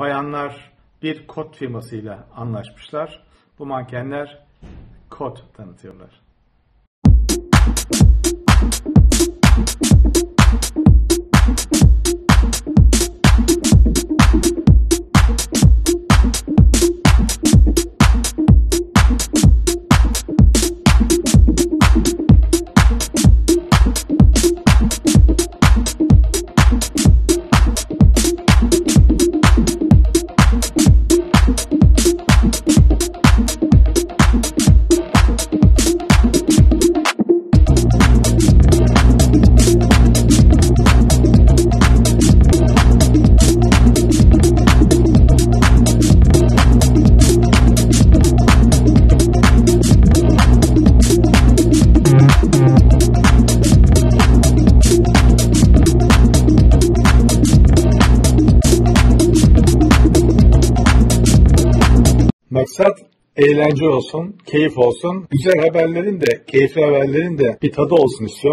bayanlar bir kot firmasıyla anlaşmışlar. Bu mankenler kot tanıtıyorlar. Maksat eğlence olsun, keyif olsun. Güzel haberlerin de, keyifli haberlerin de bir tadı olsun istiyorum.